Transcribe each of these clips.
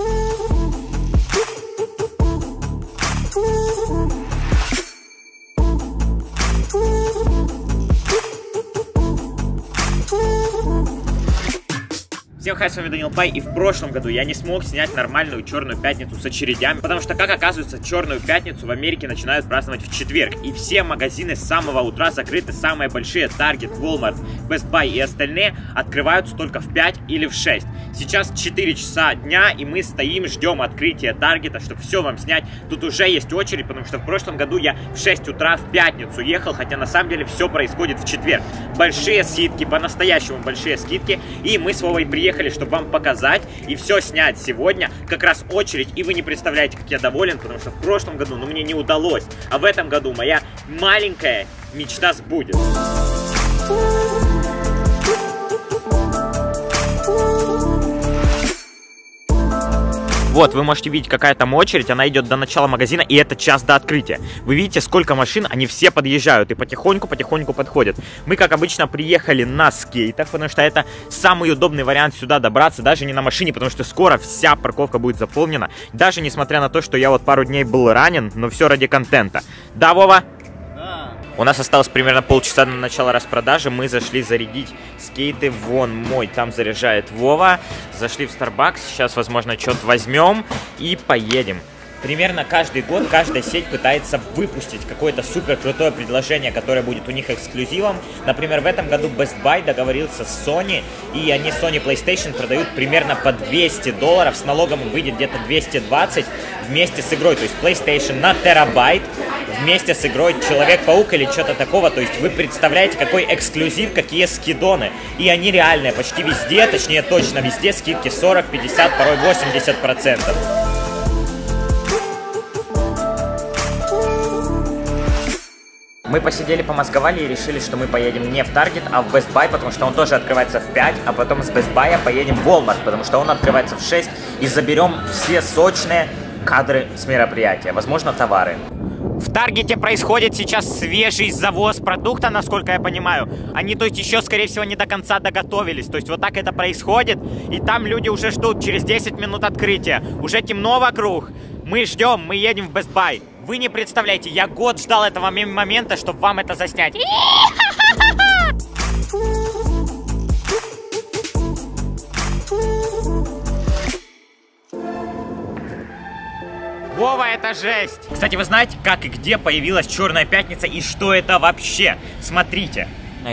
Ooh. Всем хай, с вами Данил Пай, и в прошлом году я не смог снять нормальную Черную Пятницу с очередями, потому что, как оказывается, Черную Пятницу в Америке начинают праздновать в четверг, и все магазины с самого утра закрыты, самые большие, Target, Walmart, Best Buy и остальные, открываются только в 5 или в 6. Сейчас 4 часа дня, и мы стоим, ждем открытия Таргета, чтобы все вам снять. Тут уже есть очередь, потому что в прошлом году я в 6 утра в пятницу ехал, хотя на самом деле все происходит в четверг. Большие скидки, по-настоящему большие скидки, и мы с Вовой приехали приехали, чтобы вам показать и все снять сегодня. Как раз очередь, и вы не представляете, как я доволен, потому что в прошлом году, ну, мне не удалось. А в этом году моя маленькая мечта сбудется. Вот, вы можете видеть, какая там очередь, она идет до начала магазина, и это час до открытия. Вы видите, сколько машин, они все подъезжают и потихоньку-потихоньку подходят. Мы, как обычно, приехали на скейтах, потому что это самый удобный вариант сюда добраться, даже не на машине, потому что скоро вся парковка будет заполнена. Даже несмотря на то, что я вот пару дней был ранен, но все ради контента. Да, Вова? У нас осталось примерно полчаса на начало распродажи. Мы зашли зарядить скейты. Вон мой, там заряжает Вова. Зашли в Starbucks. Сейчас, возможно, что-то возьмем и поедем. Примерно каждый год каждая сеть пытается выпустить какое-то супер крутое предложение, которое будет у них эксклюзивом. Например, в этом году Best Buy договорился с Sony, и они Sony PlayStation продают примерно по 200 долларов. С налогом выйдет где-то 220 вместе с игрой. То есть PlayStation на терабайт вместе с игрой Человек-паук или что-то такого. То есть вы представляете, какой эксклюзив, какие скидоны. И они реальные почти везде, точнее точно везде скидки 40, 50, порой 80 процентов. Мы посидели, помозговали и решили, что мы поедем не в Target, а в Best Buy, потому что он тоже открывается в 5, а потом с Best Buy поедем в Walmart, потому что он открывается в 6, и заберем все сочные кадры с мероприятия, возможно, товары. В Таргете происходит сейчас свежий завоз продукта, насколько я понимаю. Они, то есть, еще, скорее всего, не до конца доготовились. То есть, вот так это происходит. И там люди уже ждут через 10 минут открытия. Уже темно вокруг. Мы ждем, мы едем в Best Buy. Вы не представляете, я год ждал этого момента, чтобы вам это заснять. Вова, это жесть! Кстати, вы знаете, как и где появилась Черная Пятница и что это вообще? Смотрите.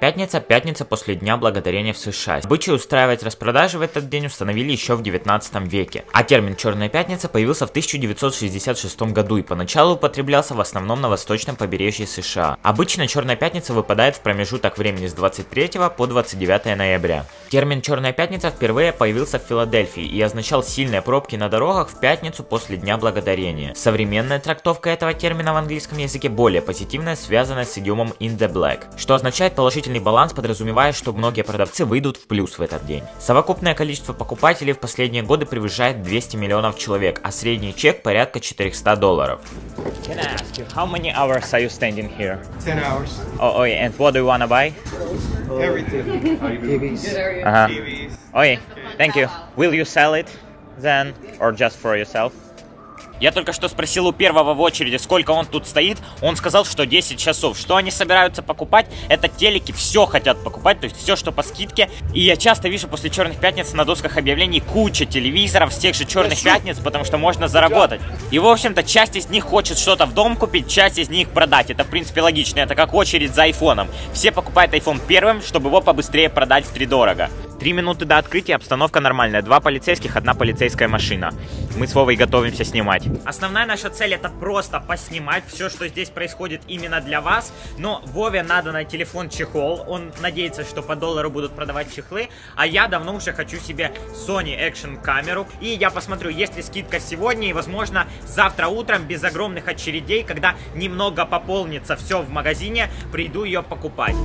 Пятница – пятница после Дня Благодарения в США. Обычай устраивать распродажи в этот день установили еще в 19 веке. А термин «Черная пятница» появился в 1966 году и поначалу употреблялся в основном на восточном побережье США. Обычно Черная пятница выпадает в промежуток времени с 23 по 29 ноября. Термин «Черная пятница» впервые появился в Филадельфии и означал сильные пробки на дорогах в пятницу после Дня Благодарения. Современная трактовка этого термина в английском языке более позитивная, связанная с идиомом «in the black», что означает положительный баланс, подразумевая, что многие продавцы выйдут в плюс в этот день. Совокупное количество покупателей в последние годы превышает 200 миллионов человек, а средний чек порядка 400 долларов. Can I ask you, how many hours are you standing here? 10 hours. Oh, oh yeah. and what do you wanna buy? Everything. TVs. Uh-huh. TVs. Okay, thank you. Will you sell it then, or just for yourself? Я только что спросил у первого в очереди, сколько он тут стоит. Он сказал, что 10 часов. Что они собираются покупать? Это телеки, все хотят покупать, то есть все, что по скидке. И я часто вижу после черных пятниц на досках объявлений куча телевизоров с тех же черных пятниц, потому что можно заработать. И, в общем-то, часть из них хочет что-то в дом купить, часть из них продать. Это, в принципе, логично. Это как очередь за айфоном. Все покупают iPhone первым, чтобы его побыстрее продать в три дорого. Три минуты до открытия, обстановка нормальная. Два полицейских, одна полицейская машина. Мы с Вовой готовимся снимать. Основная наша цель это просто поснимать все, что здесь происходит именно для вас. Но Вове надо на телефон чехол. Он надеется, что по доллару будут продавать чехлы. А я давно уже хочу себе Sony Action камеру. И я посмотрю, есть ли скидка сегодня. И, возможно, завтра утром без огромных очередей, когда немного пополнится все в магазине, приду ее покупать.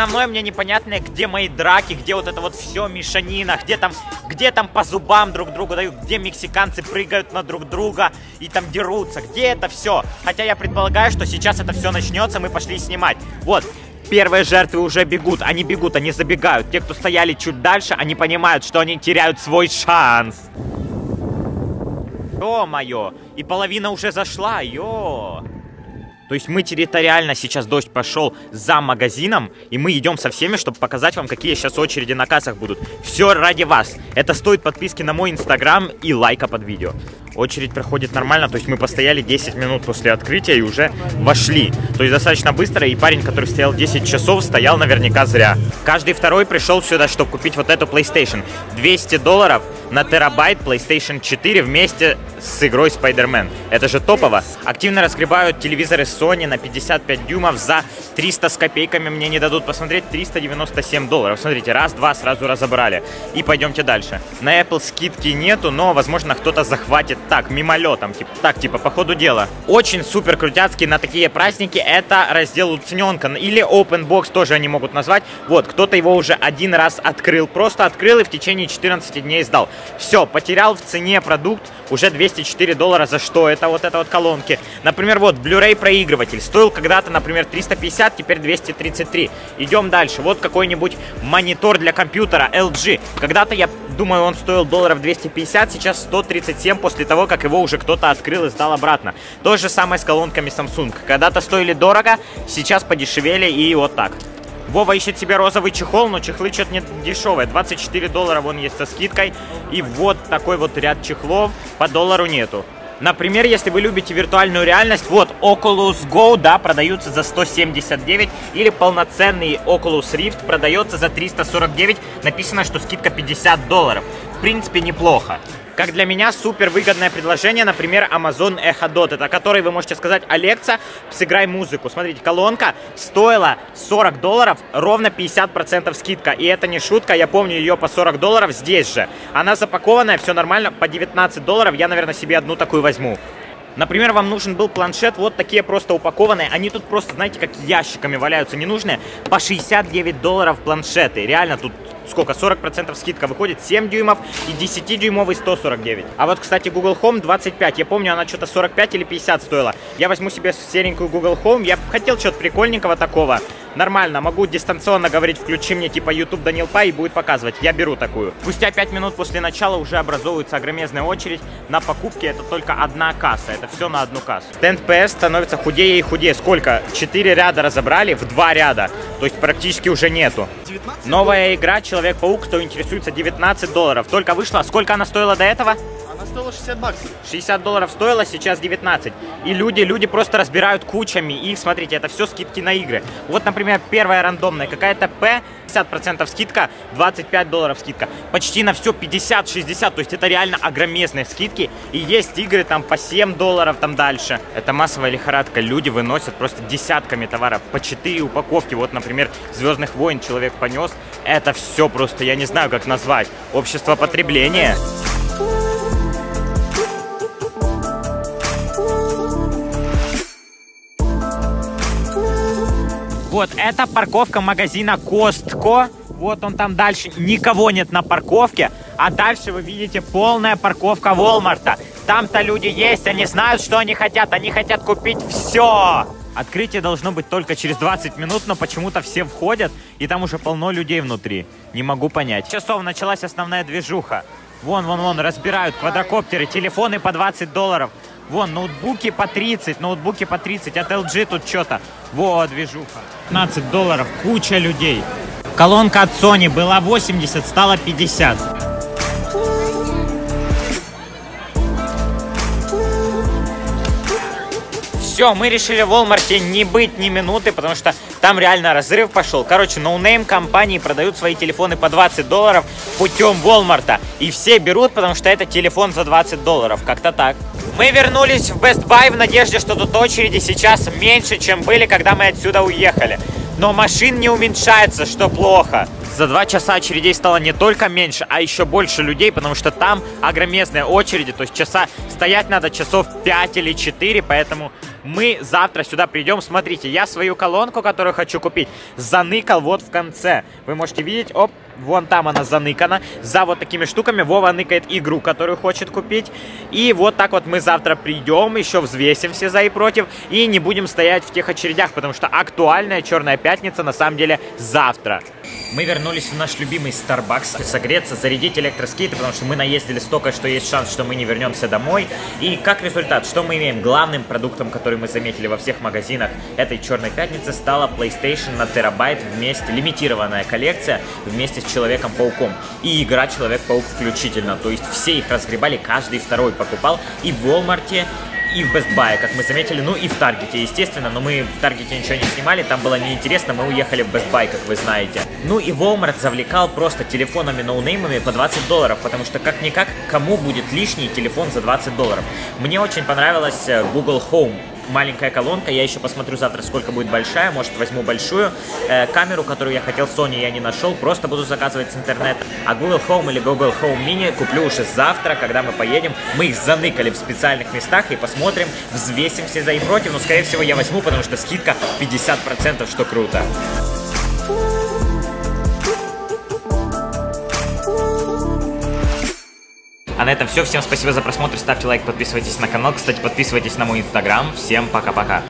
Основное мне непонятное, где мои драки, где вот это вот все мешанина, где там, где там по зубам друг другу дают, где мексиканцы прыгают на друг друга и там дерутся, где это все. Хотя я предполагаю, что сейчас это все начнется, мы пошли снимать. Вот, Первые жертвы уже бегут, они бегут, они забегают. Те, кто стояли чуть дальше, они понимают, что они теряют свой шанс. Ё-моё, и половина уже зашла, ё. То есть мы территориально, сейчас дождь пошел за магазином, и мы идем со всеми, чтобы показать вам, какие сейчас очереди на кассах будут. Все ради вас. Это стоит подписки на мой инстаграм и лайка под видео. Очередь проходит нормально, то есть мы постояли 10 минут после открытия и уже вошли. То есть достаточно быстро, и парень, который стоял 10 часов, стоял наверняка зря. Каждый второй пришел сюда, чтобы купить вот эту PlayStation. 200 долларов на терабайт PlayStation 4 вместе с игрой Spider-Man. Это же топово. Активно разгребают телевизоры Sony на 55 дюймов за 300 с копейками. Мне не дадут посмотреть 397 долларов. Смотрите, раз-два сразу разобрали. И пойдемте дальше. На Apple скидки нету, но, возможно, кто-то захватит так, мимолетом. Типа, так, типа, по ходу дела. Очень супер крутяцкий на такие праздники это раздел уцененка. Или Open Box тоже они могут назвать. Вот, кто-то его уже один раз открыл. Просто открыл и в течение 14 дней сдал. Все, потерял в цене продукт уже 204 доллара. За что это вот это вот колонки? Например, вот Blu-ray проигрыватель. Стоил когда-то, например, 350, теперь 233. Идем дальше. Вот какой-нибудь монитор для компьютера LG. Когда-то, я думаю, он стоил долларов 250, сейчас 137 после того, как его уже кто-то открыл и сдал обратно. То же самое с колонками Samsung. Когда-то стоили дорого, сейчас подешевели и вот так. Вова ищет себе розовый чехол, но чехлы что-то не дешевые. 24 доллара вон есть со скидкой. И вот такой вот ряд чехлов. По доллару нету. Например, если вы любите виртуальную реальность, вот Oculus Go, да, продаются за 179, или полноценный Oculus Rift продается за 349, написано, что скидка 50 долларов. Принципе, неплохо. Как для меня супер выгодное предложение, например, Amazon Echo Dot, это который вы можете сказать, Алекса, сыграй музыку. Смотрите, колонка стоила 40 долларов, ровно 50% скидка. И это не шутка, я помню ее по 40 долларов здесь же. Она запакованная, все нормально, по 19 долларов. Я, наверное, себе одну такую возьму. Например, вам нужен был планшет, вот такие просто упакованные. Они тут просто, знаете, как ящиками валяются ненужные. По 69 долларов планшеты. Реально, тут сколько, 40% скидка выходит, 7 дюймов и 10-дюймовый 149. А вот, кстати, Google Home 25, я помню, она что-то 45 или 50 стоила. Я возьму себе серенькую Google Home, я хотел что-то прикольненького такого. Нормально, могу дистанционно говорить, включи мне типа YouTube Данил Пай и будет показывать. Я беру такую. Спустя 5 минут после начала уже образовывается огромезная очередь. На покупке это только одна касса, это все на одну кассу. Стенд PS становится худее и худее. Сколько? 4 ряда разобрали в 2 ряда. То есть практически уже нету. Новая игра Человек-паук, кто интересуется, 19 долларов. Только вышла. Сколько она стоила до этого? Она стоила 60 баксов. 60 долларов стоила, сейчас 19. И люди, люди просто разбирают кучами. И смотрите, это все скидки на игры. Вот, например, первая рандомная, какая-то П, 50% скидка, 25 долларов скидка. Почти на все 50-60, то есть это реально огромезные скидки. И есть игры там по 7 долларов там дальше. Это массовая лихорадка. Люди выносят просто десятками товаров по 4 упаковки. Вот, например, Звездных войн человек понес. Это все просто, я не знаю, как назвать. Общество потребления. Вот, это парковка магазина Костко. Вот он там дальше. Никого нет на парковке. А дальше вы видите полная парковка Волмарта. Там-то люди есть, они знают, что они хотят. Они хотят купить все. Открытие должно быть только через 20 минут, но почему-то все входят, и там уже полно людей внутри. Не могу понять. Часов началась основная движуха. Вон, вон, вон, разбирают квадрокоптеры, телефоны по 20 долларов. Вон, ноутбуки по 30, ноутбуки по 30, от LG тут что-то. Во, движуха. 15 долларов, куча людей. Колонка от Sony была 80, стала 50. Все, мы решили в Walmart не быть ни минуты, потому что там реально разрыв пошел. Короче, no-name компании продают свои телефоны по 20 долларов путем Walmart. И все берут, потому что это телефон за 20 долларов. Как-то так. Мы вернулись в Best Buy в надежде, что тут очереди сейчас меньше, чем были, когда мы отсюда уехали. Но машин не уменьшается, что плохо. За два часа очередей стало не только меньше, а еще больше людей, потому что там огромезные очереди, то есть часа стоять надо часов 5 или 4, поэтому мы завтра сюда придем. Смотрите, я свою колонку, которую хочу купить, заныкал вот в конце. Вы можете видеть, оп, Вон там она заныкана. За вот такими штуками Вова ныкает игру, которую хочет купить. И вот так вот мы завтра придем, еще взвесим все за и против. И не будем стоять в тех очередях, потому что актуальная Черная Пятница на самом деле завтра. Мы вернулись в наш любимый Starbucks согреться, зарядить электроскейты, потому что мы наездили столько, что есть шанс, что мы не вернемся домой. И как результат, что мы имеем? Главным продуктом, который мы заметили во всех магазинах этой Черной Пятницы, стала PlayStation на терабайт вместе, лимитированная коллекция вместе с Человеком-пауком. И игра Человек-паук включительно. То есть все их разгребали, каждый второй покупал. И в Walmart, и в Best Buy, как мы заметили, ну и в Таргете, естественно, но мы в Таргете ничего не снимали, там было неинтересно, мы уехали в Best Buy, как вы знаете. Ну и Walmart завлекал просто телефонами ноунеймами по 20 долларов, потому что как-никак, кому будет лишний телефон за 20 долларов? Мне очень понравилась э, Google Home, маленькая колонка. Я еще посмотрю завтра, сколько будет большая. Может, возьму большую. Э, камеру, которую я хотел Sony, я не нашел. Просто буду заказывать с интернета. А Google Home или Google Home Mini куплю уже завтра, когда мы поедем. Мы их заныкали в специальных местах и посмотрим, взвесим все за и против. Но, скорее всего, я возьму, потому что скидка 50%, что круто. А на этом все. Всем спасибо за просмотр. Ставьте лайк, подписывайтесь на канал. Кстати, подписывайтесь на мой инстаграм. Всем пока-пока.